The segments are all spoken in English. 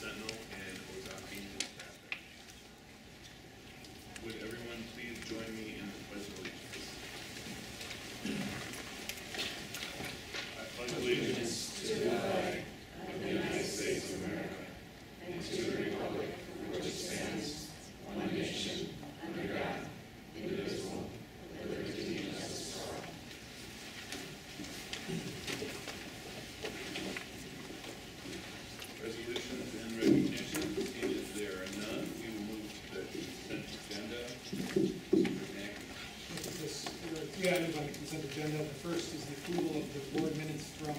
Sentinel and Ozaukee News Graphic. Would everyone please join me in the pledge of allegiance? I pledge allegiance Resolutions and recognitions, and if there are none, we will move to the consent agenda. Mr. Mackey. This, there are three items on the consent agenda. The first is the approval of the board minutes from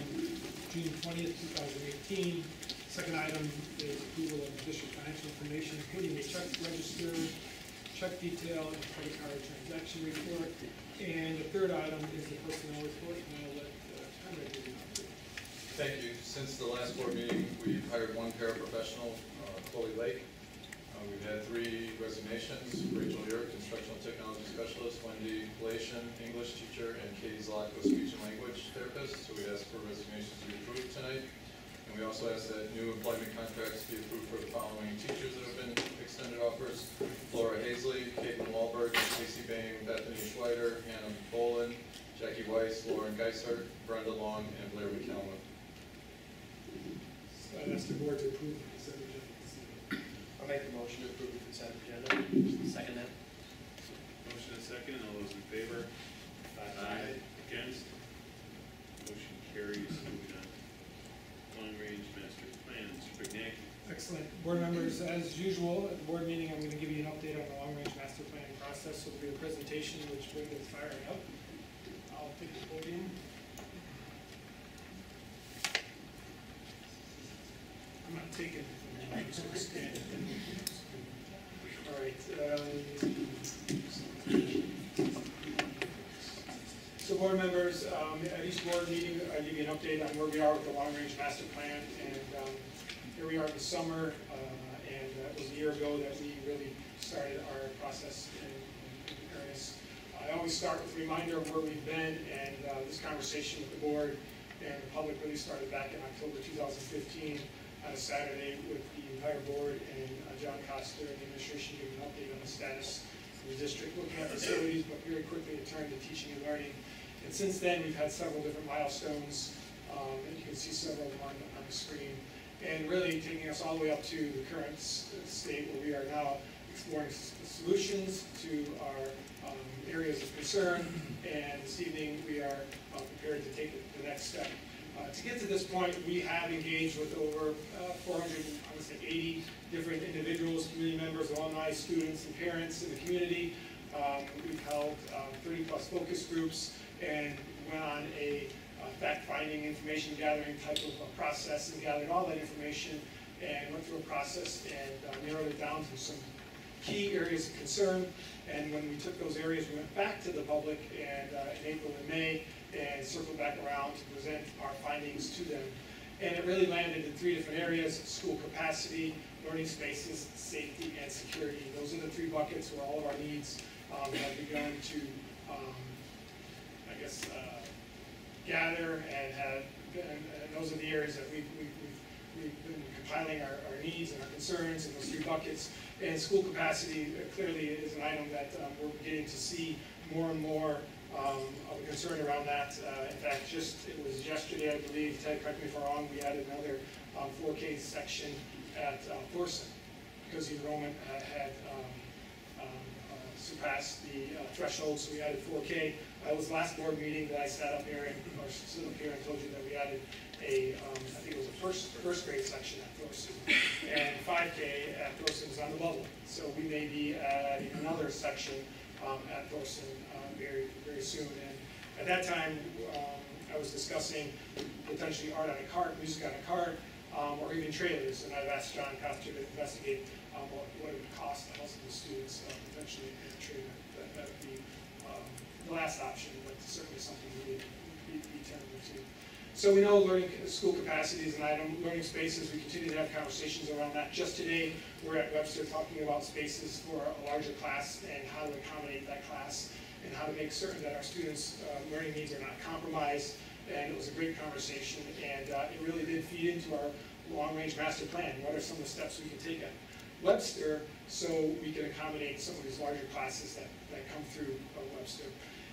June twentieth, two thousand eighteen. Second item is approval of district financial information, including the check register, check detail, and credit card transaction report. And the third item is the personnel report, and I'll let uh, Conrad give an update. Thank you. Since the last board meeting, we've hired one paraprofessional, uh, Chloe Lake. Uh, We've had three resignations, Rachel York, instructional technology specialist, Wendy Galatian, English teacher, and Katie Zlatko, speech and language therapist. So we ask for resignations to be approved tonight. And we also ask that new employment contracts be approved for the following teachers that have been extended offers. Laura Hazley, Caitlin Wahlberg, Casey Bain, Bethany Schweider, Hannah Bolin, Jackie Weiss, Lauren Geisert, Brenda Long, and Blair McCallum. So I'd ask the board to approve the consent agenda this evening. I'll make the motion to approve the consent agenda. Second that. Motion and second, all those in favor? Aye. Against? Motion carries. Moving on. Long Range Master Plan, Mr. Bugnacki. Excellent. Board members, as usual, at the board meeting, I'm going to give you an update on the long-range master planning process. So There'll be a presentation which Brenda is firing up. I'll take the podium. I'm not taking So board members, um, at each board meeting, I give you an update on where we are with the long-range master plan. And um, here we are in the summer, uh, and uh, it was a year ago that we really started our process in in earnest. I always start with a reminder of where we've been, and uh, this conversation with the board and the public really started back in October 2015 on a Saturday with the entire board and uh, John Coster and the administration giving an update on the status of the district, looking at facilities, but very quickly it turned to teaching and learning. And since then, we've had several different milestones, um, and you can see several of them on, on the screen. And really taking us all the way up to the current state where we are now, exploring solutions to our um, areas of concern. And this evening, we are uh, prepared to take the next step. Uh, To get to this point, we have engaged with over uh, 400, I would say 80 different individuals, community members, alumni, students, and parents in the community. Um, We've held 30-plus focus groups and went on a uh, fact-finding, information gathering type of uh, process and gathered all that information and went through a process and uh, narrowed it down to some key areas of concern. And when we took those areas, we went back to the public and uh, in April and May and circled back around to present our findings to them. And it really landed in three different areas, school capacity, learning spaces, safety, and security. Those are the three buckets where all of our needs um, have begun to, um, I guess, uh, gather and have, been- and those are the areas that we've, we've, we've- we've been compiling our, our needs and our concerns in those three buckets. And school capacity uh, clearly is an item that um, we're beginning to see more and more um, of concern around that. Uh, In fact, just, it was yesterday, I believe, Ted, correct me if I'm wrong, we added another um, 4K section at uh, Thorson because the enrollment uh, had um, um, uh, surpassed the uh, threshold, so we added 4K. That was the last board meeting that I sat up here and, or stood up here and told you that we added a, um, I think it was a first, first grade section at Thorson. And 5K at Thorson is on the bubble. So we may be adding another section at Thorson very, very soon. And at that time, um, I was discussing potentially art on a cart, music on a cart, um, or even trailers. And I've asked John Coster to investigate um, what, what it would cost the students uh, potentially in a trailer. That, that would be um, the last option, but certainly something we would be, be tending to. So we know learning, school capacity is an item, learning spaces, we continue to have conversations around that. Just today, we're at Webster talking about spaces for a larger class and how to accommodate that class and how to make certain that our students' uh, learning needs are not compromised and it was a great conversation, and uh, it really did feed into our long-range master plan. What are some of the steps we can take at Webster so we can accommodate some of these larger classes that, that come through uh, Webster?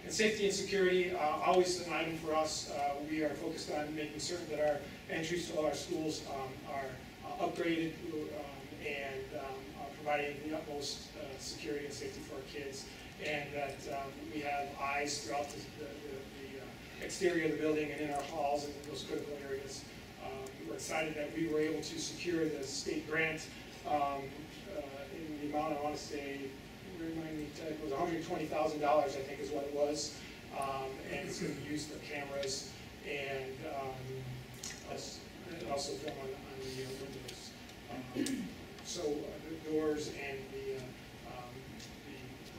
And safety and security, uh, always an item for us. Uh, We are focused on making certain that our entries to all our schools um, are uh, upgraded um, and um, providing the utmost uh, security and safety for our kids. And that um, we have eyes throughout the, the, the uh, exterior of the building and in our halls and those critical areas. Um, We're excited that we were able to secure the state grant um, uh, in the amount, I want to say, remind me, it was hundred and twenty thousand dollars, I think is what it was. Um, And it's going to be used for cameras and um, also film on, on the uh, windows. Um, So uh, the doors and the, the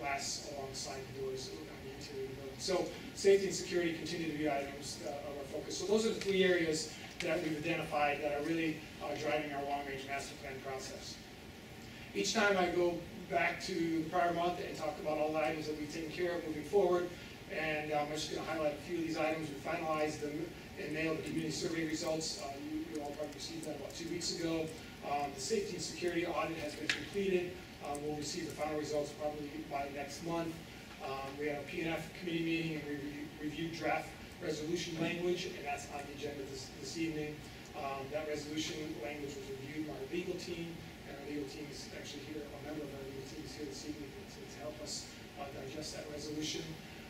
alongside the doors on the interior of the building. So safety and security continue to be items uh, of our focus. So those are the three areas that we've identified that are really uh, driving our long-range master plan process. Each time I go back to the prior month and talk about all the items that we've taken care of moving forward, and um, I'm just gonna highlight a few of these items. We finalized them and mailed the community survey results. Uh, You you all probably received that about two weeks ago. Um, The safety and security audit has been completed. Um, We'll receive the final results probably by next month. Um, We had a P and F committee meeting and we reviewed- reviewed draft resolution language, and that's on the agenda this this evening. Um, That resolution language was reviewed by our legal team, and our legal team is actually here, a member of our legal team is here this evening to to help us uh, digest that resolution.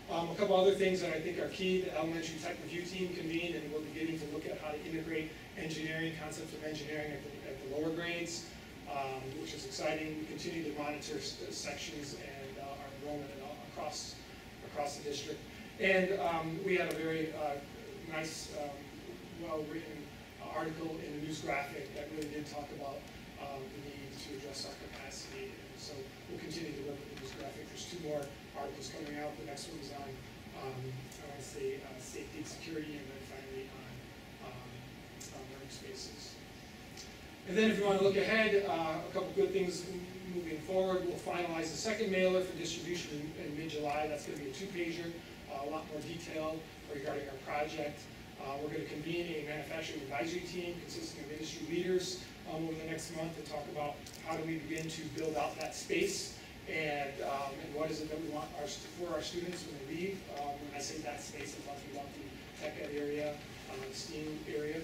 Um, A couple other things that I think are key, the elementary tech review team convened, and we're beginning to look at how to integrate engineering, concepts of engineering at the, at the lower grades, um, which is exciting. We continue to monitor uh, sections and uh, our enrollment and across, across the district. And um, we had a very uh, nice, um, well-written uh, article in the news graphic that really did talk about um, the need to address our capacity. And so we'll continue to work with the news graphic. There's two more articles coming out. The next one is on, um, I want to say, uh, safety and security, and then finally on um, on learning spaces. And then if you want to look ahead, uh, a couple good things moving forward. We'll finalize the second mailer for distribution in in mid-July. That's going to be a two-pager, uh, a lot more detail regarding our project. Uh, We're going to convene a manufacturing advisory team consisting of industry leaders um, over the next month to talk about how do we begin to build out that space and, um, and what is it that we want our, for our students when they leave. Um, When I say that space, I'm talking about the tech ed area, um, STEAM area.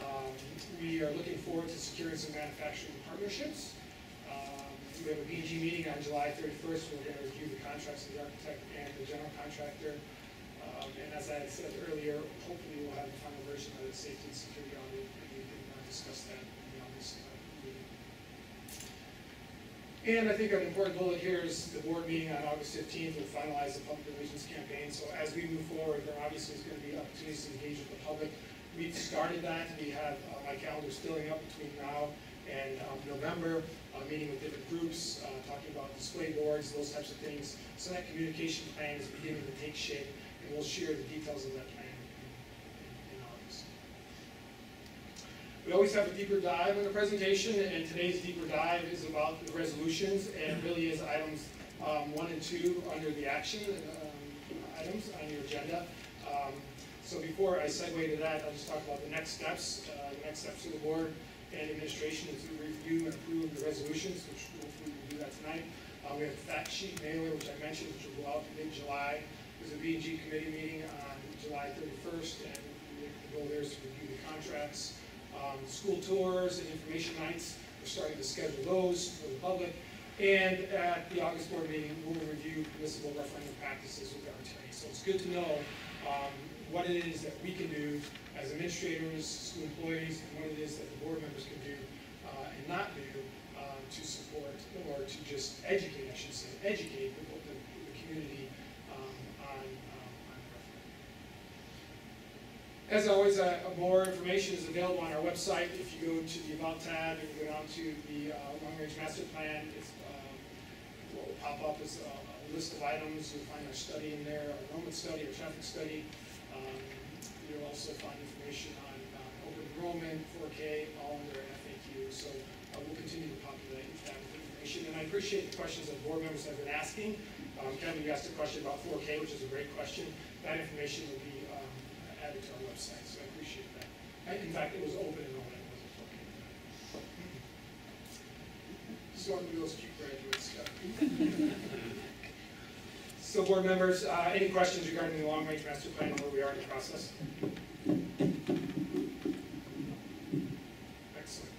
Um, We are looking forward to securing some manufacturing partnerships. Um, We have a BG meeting on July thirty-first, we're gonna review the contracts of the architect and the general contractor. Um, And as I said earlier, hopefully we'll have the final version of the safety and security audit, and we can uh, discuss that in the August uh, meeting. And I think an important bullet here is the board meeting on August fifteenth will finalize the public relations campaign. So as we move forward, there obviously is gonna be opportunities to engage with the public. We've started that, we have, uh, my calendar's filling up between now and um, November, uh, meeting with different groups, uh, talking about display boards, those types of things. So that communication plan is beginning to take shape, and we'll share the details of that plan in- August. We always have a deeper dive in the presentation, and today's deeper dive is about the resolutions, and really is items um, one and two under the action um, items on your agenda. So before I segue to that, I'll just talk about the next steps. Uh, The next steps to the board and administration is to review and approve the resolutions, which hopefully we'll do that tonight. Uh, We have the fact sheet mailer, which I mentioned, which will go out in mid-July. There's a B and G committee meeting on July thirty-first, and the goal there is to review the contracts. Um, School tours and information nights, we're starting to schedule those for the public. And at the August board meeting, we'll review permissible referendum practices with our attorney. So it's good to know um, what it is that we can do as administrators, school employees, and what it is that the board members can do uh, and not do uh, to support, or to just educate, I should say, educate the, the the community um, on, um, on. As always, uh, more information is available on our website. If you go to the About tab and you go down to the uh, Long Range Master Plan, um, what will pop up is a a list of items. You'll find our study in there, our enrollment study, our traffic study. Um, You'll also find information on uh, open enrollment, 4K, all under FAQ. So uh, we'll continue to populate that with information. And I appreciate the questions that board members have been asking. Um, Kevin, you asked a question about 4K, which is a great question. That information will be um, added to our website, so I appreciate that. I- In fact, it was open and all, it wasn't working. So I'm Wheels Street graduate stuff. So board members, uh, any questions regarding the long-range master plan and where we are in the process? Excellent.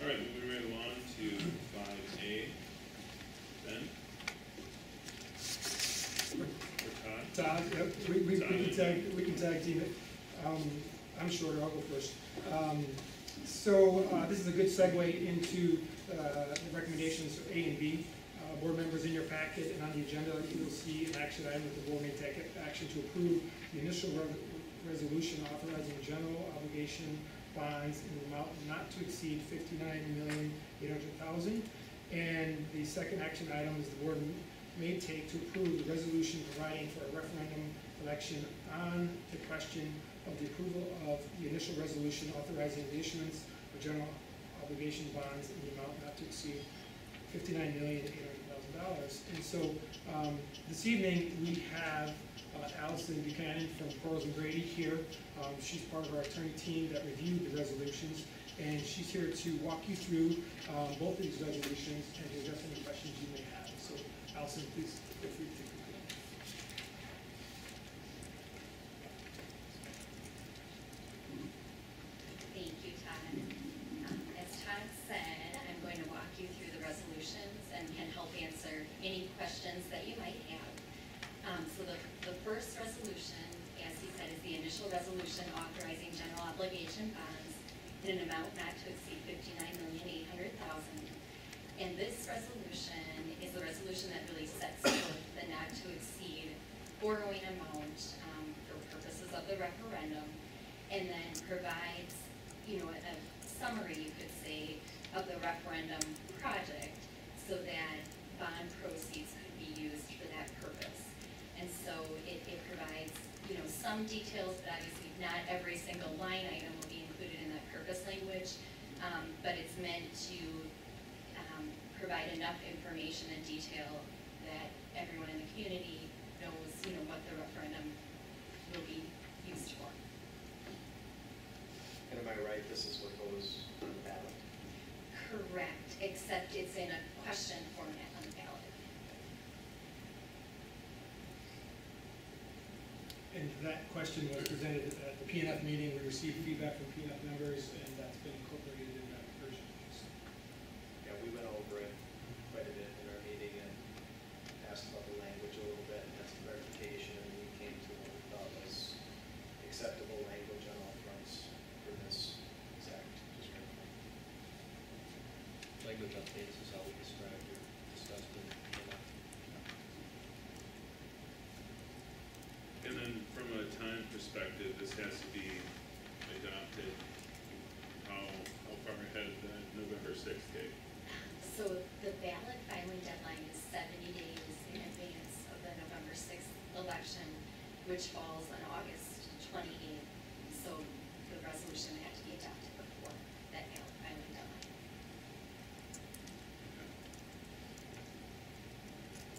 All right, moving right along to five A. Ben? Or Todd? Todd, yep, we, we we can tag, we can tag team it. Um, I'm shorter, I'll go first. Um, So, uh, this is a good segue into, uh, the recommendations A and B. Uh, board members in your packet and on the agenda, you'll see an action item that the board may take action to approve the initial re- resolution authorizing general obligation bonds in the amount not to exceed fifty-nine million eight hundred thousand. And the second action item is the board may take to approve the resolution providing for a referendum election on the question of the approval of the initial resolution authorizing the issuance of general obligation bonds in the amount not to exceed fifty-nine million eight hundred thousand dollars. And so, um, this evening, we have uh, Allison Buchanan from Quarles and Brady here. Um, she's part of our attorney team that reviewed the resolutions, and she's here to walk you through, um, both of these resolutions and to address any questions you may have. So, Allison, please feel free to take the floor. Thank you, Todd. Um, As Todd said, I'm going to walk you through the resolutions and can help answer any questions that you might have. Um, So the, the first resolution, as he said, is the initial resolution authorizing general obligation bonds in an amount not to exceed fifty-nine million eight hundred thousand. And this resolution is the resolution that really sets forth the not to exceed borrowing amount um, for purposes of the referendum and then provides, you know, a summary, you could say, of the referendum project so that bond proceeds could be used for that purpose. And so it, it provides, you know, some details, but obviously not every single line item will be included in that purpose language. Um, but it's meant to, um, provide enough information and detail that everyone in the community knows, you know, what the referendum will be used for. And am I right, this is what goes? Correct, except it's in a question format on the ballot. And that question was presented at the PNF meeting, we received feedback from PNF members, and that's been incorporated in that version. So, Yeah, we went over it quite a bit in our meeting and asked about the language a little bit, and had some clarification, and we came to what we thought was acceptable language on all fronts for this exact description. Language updates is how we described or discussed it. And then from a time perspective, this has to be adopted, how, how far ahead of the November sixth date? So the ballot filing deadline is seventy days in advance of the November sixth election, which falls on August twenty-eighth. So the resolution had to be adopted before that ballot filing deadline.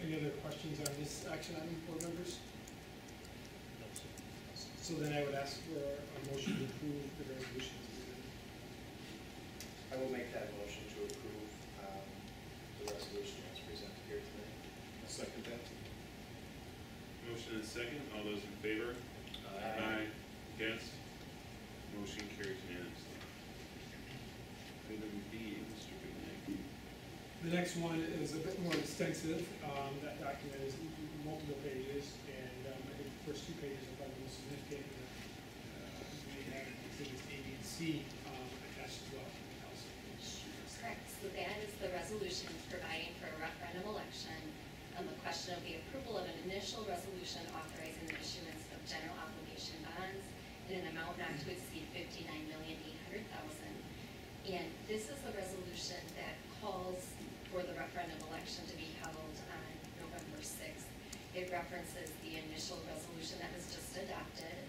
Any other questions on this action item, board members? No. So then I would ask for a motion to approve the resolution. I will make that motion to approve, um, the resolution as presented here today. I'll second that. Motion and second, all those in favor? Aye. Against? Motion carries unanimously. Item B, Mr. Bugnacki. The next one is a bit more extensive. Um, That document is multiple pages, and um, I think the first two pages are probably the most significant. Uh, We have exhibits A, B, and C um, attached as well. Correct, so that is the resolution providing for a referendum election on the question of the approval of an initial resolution authorizing the issuance of general obligation bonds in an amount not to exceed 59,800,000. And this is a resolution that calls for the referendum election to be held on November sixth. it references the initial resolution that was just adopted,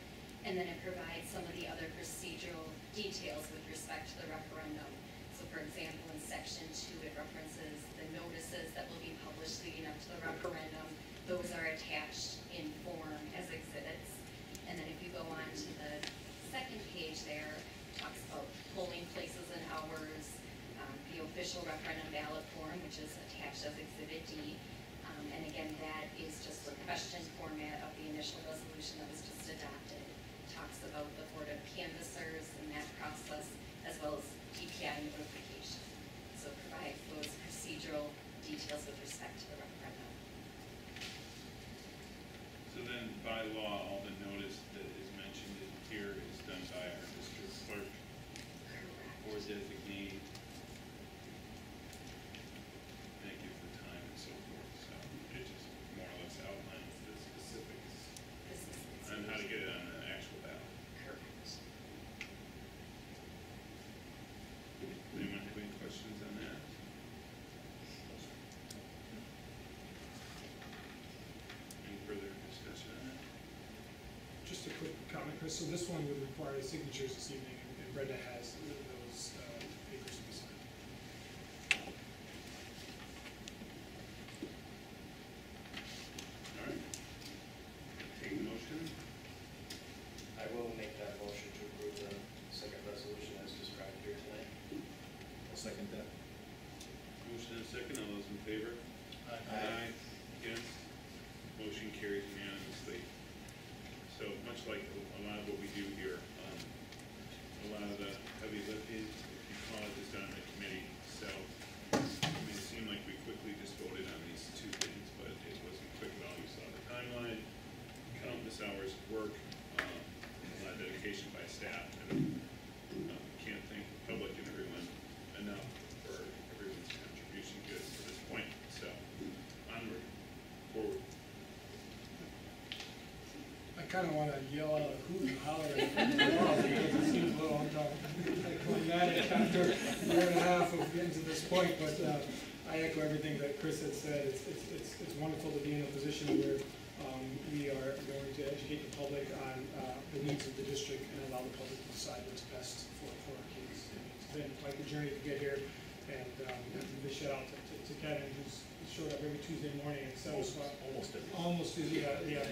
and then it provides some of the other procedural details with respect to the referendum. So for example, in section two, it references the notices that will be published leading up to the referendum. Those are attached in form as exhibits. And then if you go on to the second page there, talks about polling places and hours, um, the official referendum ballot form, which is attached as exhibit D. Um, and again, that is just the question format of the initial resolution that was just adopted. Talks about the board of canvassers and that process, as well as DPI notification. So it provides those procedural details with respect to the referendum. So then by law, all the notice that is mentioned in here is done by our district clerk or designee. Thank you for time and so forth, so it just more or less outlines the specifics This is- on how to get it on the actual ballot. Correct. Anyone have any questions on that? Any further discussion on that? Just a quick comment, Chris, so this one would require signatures this evening, and Brenda has those uh, papers to be signed. All right. Take a motion. I will make that motion to approve the second resolution as described here tonight. I'll second that. Motion and second, all those in favor? Aye. Against? Motion carries unanimously. So much like a lot of what we do here, um, a lot of the heavy lifting, if you call it, is done in the committee. So, I mean, it seemed like we quickly just voted on these two things, but it wasn't quick at all. You saw the timeline, countless hours of work, um, a lot of dedication by staff. And um, Can't thank the public and everyone enough for everyone's contribution to us to this point. So, onward, forward. I kind of want to yell out a hoot and holler because it seems a little unclimactic after a year and a half of getting to this point, but uh, I echo everything that Chris had said. It's, it's, it's it's wonderful to be in a position where um, we are going to educate the public on uh, the needs of the district and allow the public to decide what's best for, for our kids. And It's been quite the journey to get here, and um, a big shout out to- to to Kevin, who's showed up every Tuesday morning at seven o'clock. Almost every. Almost, yeah, yeah,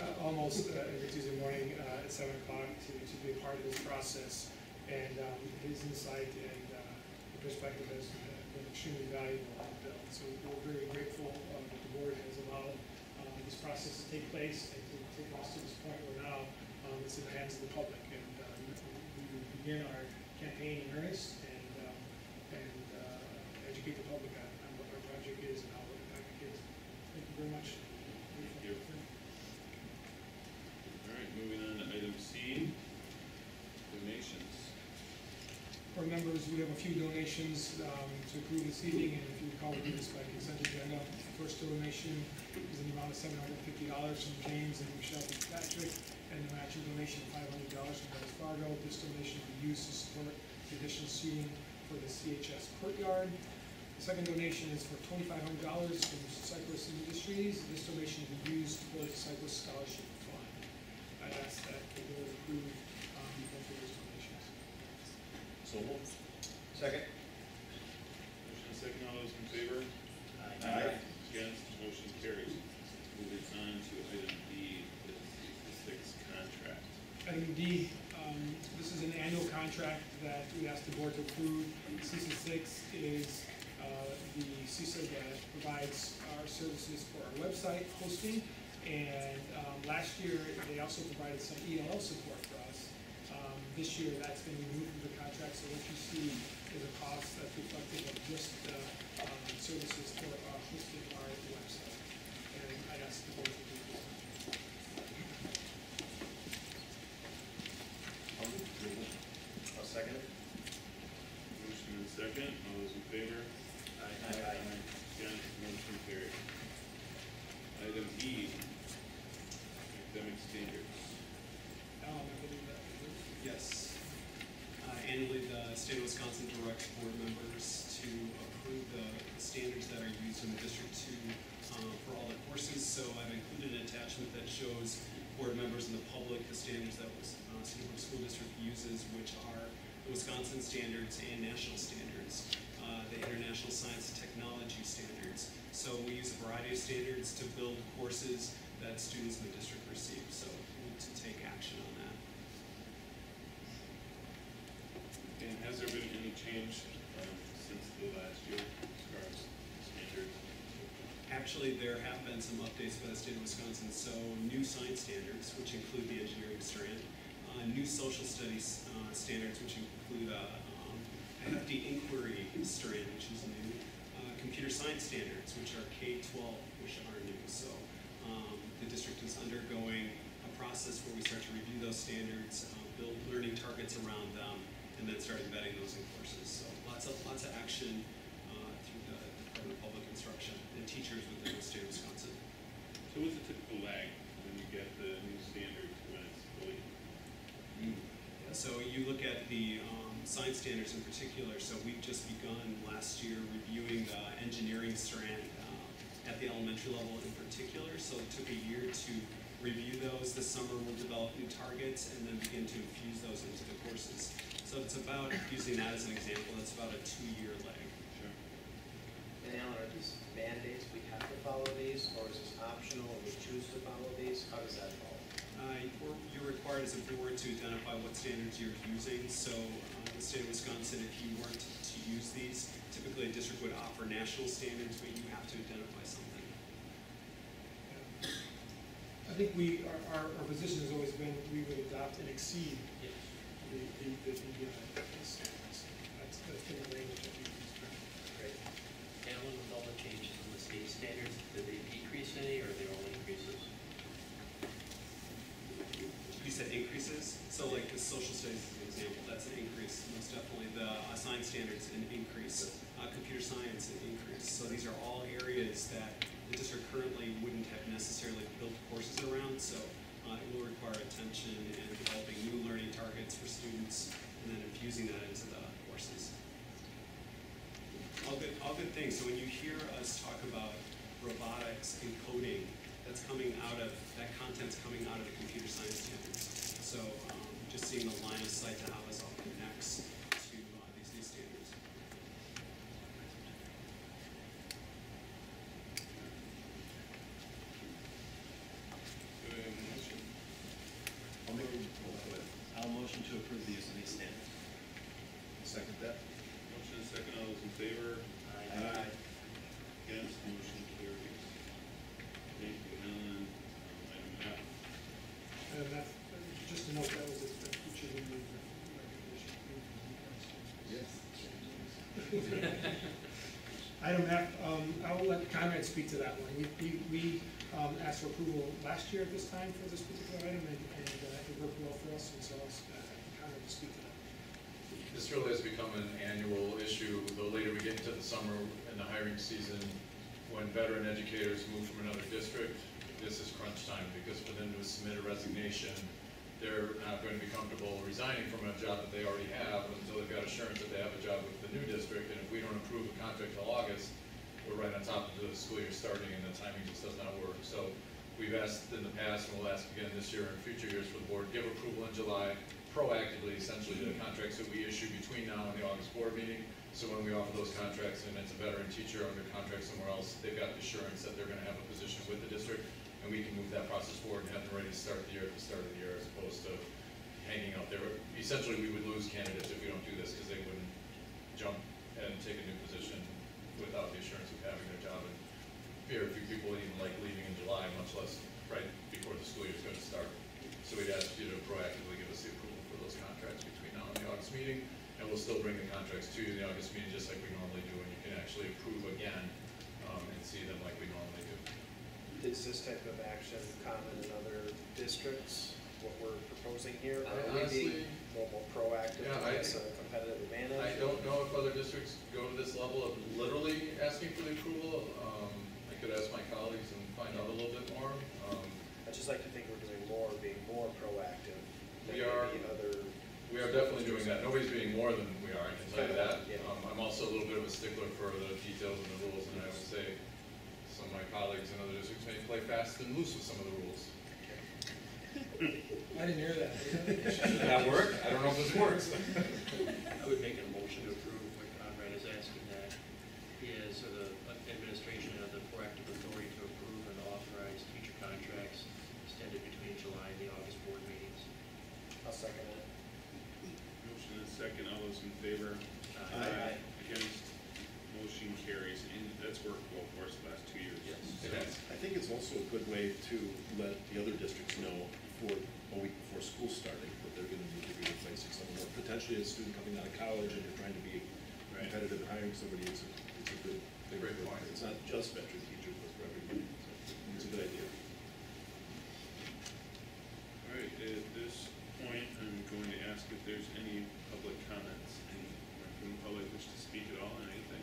uh, almost uh, every Tuesday morning uh, at seven o'clock to, to be a part of this process. And um, his insight and uh, perspective has uh, been extremely valuable. And, uh, So we're very grateful uh, that the board has allowed um, this process to take place and to take us to this point where now um, it's in the hands of the public. And we begin our campaign in earnest and, um, and uh, educate the public on on what our project is and how it impact kids. Thank you very much. Thank you. All right, moving on to item C, donations. Board members, we have a few donations um, to approve this evening, and if you recall, we did this by consent agenda. The First donation is in the amount of seven hundred and fifty dollars from James and Michelle Fitzpatrick, and the matching donation of five hundred dollars from Wells Fargo. This donation will be used to support the additional seating for the CHS courtyard. The second donation is for twenty-five hundred dollars from Cypress Industries. This donation will be used for the Cypress Scholarship Fund. I ask that the board approve um, both of those donations. So moved. Second? Motion and second, all those in favor? Aye. Against, motion carries. Moving on to item D, the six contract. Item D, um, this is an annual contract that we asked the board to approve. CESA six is, uh, the CESA that provides our services for our website hosting. And, um, last year, they also provided some ELL support for us. Um, this year, that's been removed from the contract, so what you see is a cost that's reflective of just, uh, um, services for, uh, hosting our website. And I asked the board to do this. I'll move approval. I'll second it. Motion and second, all those in favor? Against, motion carries. Item E, academic standards. Alan, I believe that. Yes. Uh, Annually, the state of Wisconsin directs board members to include the the standards that are used in the District Two uh, for all the courses. So I've included an attachment that shows board members and the public the standards that was, uh, Cedarburg School District uses, which are the Wisconsin standards and national standards, uh, the International Science Technology standards. So we use a variety of standards to build courses that students in the district receive. So we need to take action on that. And has there been any change um, since the last year as as standards? Actually, there have been some updates by the state of Wisconsin, so new science standards, which include the engineering strand, uh, new social studies uh, standards, which include a, um, a hefty inquiry strand, which is new, uh, computer science standards, which are K-12, which are new. So um, the district is undergoing a process where we start to review those standards, uh, build learning targets around them, and then start embedding those in courses. So lots of lots of action uh, through the Department of Public Instruction and teachers within the state of Wisconsin. So what's the typical lag when you get the new standards when it's fully? So you look at the um, science standards in particular, so we've just begun last year reviewing the engineering strand uh, at the elementary level in particular. So it took a year to review those. This summer we'll develop new targets and then begin to infuse those into the courses. So it's about, using that as an example, it's about a two-year lag. Sure. And Alan, are these mandates, we have to follow these, or is this optional, and we choose to follow these? How does that fall? Uh, you're- You're required as a board to identify what standards you're using. So uh, the state of Wisconsin, if you weren't to use these, typically a district would offer national standards, but you have to identify something. I think we, our, our, our position has always been, we would adopt and exceed the, the, the, the, uh, standards. That's, that's been the language that we use. Great. Alan, with all the changes in the state standards, did they decrease any or are they all increases? You said increases, so like the social studies is an example, that's an increase, most definitely. The uh, science standards, an increase. Uh, Computer science, an increase. So these are all areas that the district currently wouldn't have necessarily built courses around, so uh, it will require attention and developing new learning targets for students, and then infusing that into the courses. All good, all good things. So when you hear us talk about robotics and coding, that's coming out of, that content's coming out of the computer science standards. So um, just seeing the line of sight to how this all connects to uh, these new standards. Do I have a motion? I'll make, I'll motion to approve the use of these standards. Second that? Motion and second, all those in favor? Aye. Against, motion carries. Thank you, Alan. Um, Item F, And that, just to note, that was a a feature in the recognition. Yes. Item F, um, I will let Conrad speak to that one. We, we, um, asked for approval last year at this time for this particular item, and, and uh, it worked well for us, and so I'll, ask, uh, Conrad to speak to that. This really has become an annual issue, the later we get into the summer and the hiring season, when veteran educators move from another district, this is crunch time, because for them to submit a resignation, they're not going to be comfortable resigning from a job that they already have until they've got assurance that they have a job with the new district, and if we don't approve a contract till August, we're right on top of the school year starting, and the timing just does not work. So we've asked in the past, and we'll ask again this year and future years for the board, give approval in July, proactively, essentially, to the contracts that we issue between now and the August board meeting. So when we offer those contracts, and it's a veteran teacher under contract somewhere else, they've got assurance that they're gonna have a position with the district, and we can move that process forward and have them ready to start the year at the start of the year, as opposed to hanging out there. Essentially, we would lose candidates if we don't do this, because they wouldn't jump and take a new position without the assurance of having their job. And very few people would even like leaving in July, much less right before the school year's gonna start. So we'd ask you to proactively give us the approval for those contracts between now and the August meeting, and we'll still bring the contracts to you in the August meeting, just like we normally do, and you can actually approve again, um, and see them like we normally do. Is this type of action common in other districts, what we're proposing here? I Are we being honestly- more more proactive, Yeah, to I- get a competitive advantage? I don't know if other districts go to this level of literally asking for the approval. Um, I could ask my colleagues and find out a little bit more. Um, I just like to think we're doing more, being more proactive than We are- maybe other we are definitely doing that. Nobody's being more than we are, I can tell you that. Yeah. Um, I'm also a little bit of a stickler for the details and the rules, and I would say some of my colleagues in other districts may play fast and loose with some of the rules. I didn't hear that. Should that work? I don't know if this works. I would make a motion to approve what Conrad is asking that he has uh, the administration have the proactive authority to approve and authorize teacher contracts extended between July and the August board meetings. I'll second that. Motion is second, all those in favor? Aye. Against, motion carries, and that's worked well for us the last two years. Yes. It has. I think it's also a good way to let the other districts know before, a week before school starting, that they're gonna need to be replacing someone, or potentially a student coming out of college and you're trying to be Right. competitive in hiring somebody, it's a, it's a good thing. Great point. It's not just veteran teachers, but for everybody, so it's a good idea. All right, at this point, I'm going to ask if there's any public comments. Anyone from the public wish to speak at all on anything?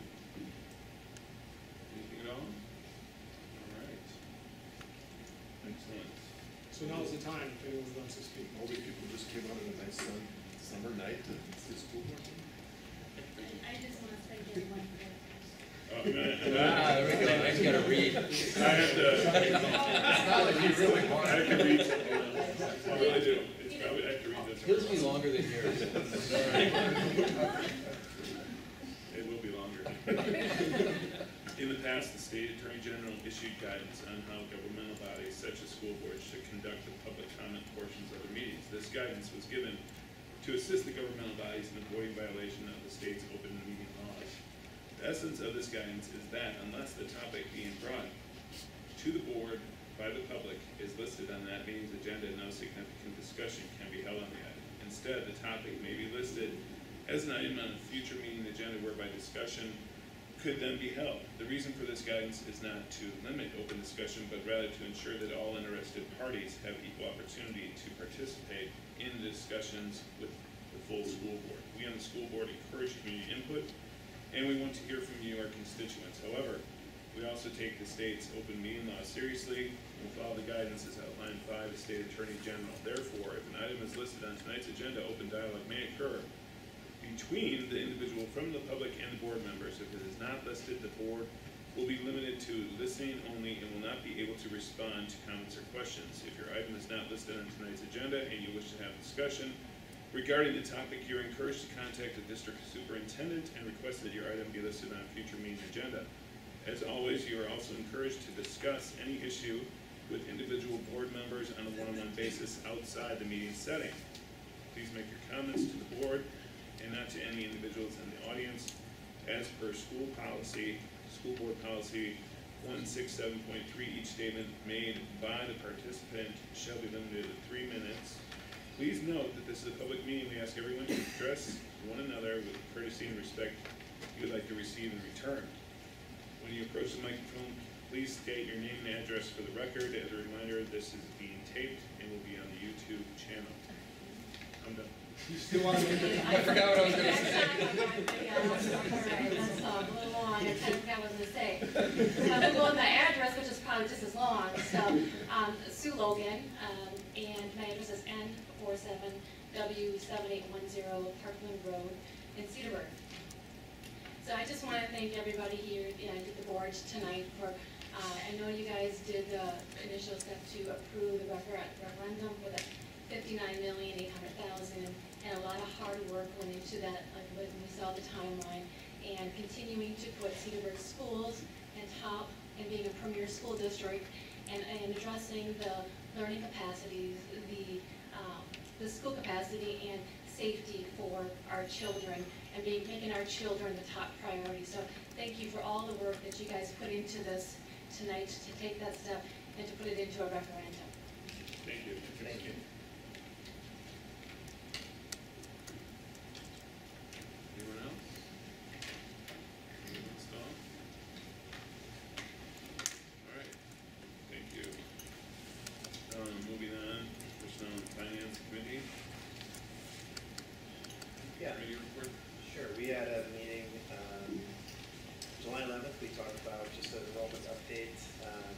Anything at all? All right. Excellent. So now's the time, if anyone wants to speak. All these people just came out on a nice sun, summer night to, to school board. I just want to thank everyone for Oh. Ah, there we go. I just gotta read. I have to, It's not like you really want I have to it. read. I really do. It's probably, I have to read this. His be longer than yours. It will be longer. In the the state attorney general issued guidance on how governmental bodies such as school boards should conduct the public comment portions of their meetings. This guidance was given to assist the governmental bodies in avoiding violation of the state's open meeting laws. The essence of this guidance is that unless the topic being brought to the board by the public is listed on that meeting's agenda, no significant discussion can be held on the item. Instead, the topic may be listed as an item on a future meeting agenda whereby discussion could then be held. The reason for this guidance is not to limit open discussion, but rather to ensure that all interested parties have equal opportunity to participate in the discussions with the full school board. We on the school board encourage community input, and we want to hear from you, our constituents. However, we also take the state's open meeting law seriously and follow the guidance as outlined by the state attorney general. Therefore, if an item is listed on tonight's agenda, open dialogue may occur between the individual from the public and the board members. If it is not listed, the board will be limited to listening only and will not be able to respond to comments or questions. If your item is not listed on tonight's agenda and you wish to have a discussion regarding the topic, you're encouraged to contact the district superintendent and request that your item be listed on a future meeting agenda. As always, you are also encouraged to discuss any issue with individual board members on a one-on-one basis outside the meeting setting. Please make your comments to the board and not to any individuals in the audience. As per school policy, school board policy one six seven point three, each statement made by the participant shall be limited to three minutes. Please note that this is a public meeting. We ask everyone to address one another with courtesy and respect you would like to receive in return. When you approach the microphone, please state your name and address for the record. As a reminder, this is being taped and will be on the YouTube channel. I'm done. You still want to I forgot what I was going to say. That's a little long, I think I was going to say. I'm going my address, which is probably just as long. So, um, Sue Logan, um, and my address is N47W7810 Parkland Road in Cedarburg. So I just want to thank everybody here and you know, the board tonight for, uh, I know you guys did the initial step to approve the referendum for the 59,800,000 and a lot of hard work went into that, like when we saw the timeline, and continuing to put Cedarburg schools in top, and being a premier school district, and, and addressing the learning capacities, the, um, the school capacity and safety for our children, and being, making our children the top priority. So thank you for all the work that you guys put into this tonight, to take that step and to put it into a referendum. Thank you. Thank you. Anyone else? Anyone else, Dawn? All right, thank you. Um, moving on, Personnel and Finance Committee. Yeah. Committee report. Sure, we had a meeting, um, July eleventh, we talked about just an enrollment update. um,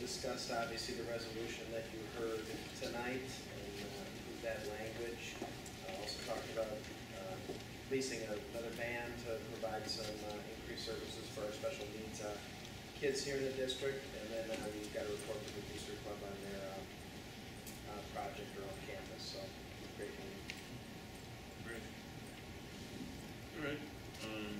Discussed obviously the resolution that you heard tonight and uh, improved that language. Uh, Also kids here in the district, and then uh, we've got a report to the booster club on their uh, uh, project around campus, so great. Great. All right, um,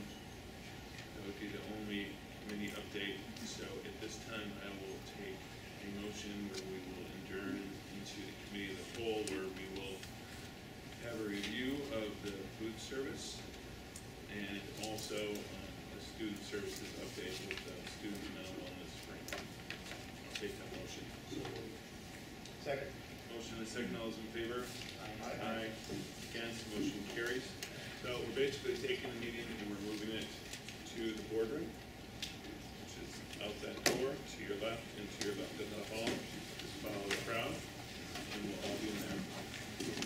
that would be the only committee update, so at this time, I will take a motion where we will adjourn into the committee of the whole, where we will have a review of the food service and also, um, student services update with uh, the student mental wellness framework. I'll take that motion. Second. Motion and a second. All those in favor? Aye. Aye. Against, motion carries. So we're basically taking the meeting and we're moving it to the boardroom, which is out that door to your left and to your left in the hall. Just follow the crowd and we'll all be in there.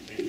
Thank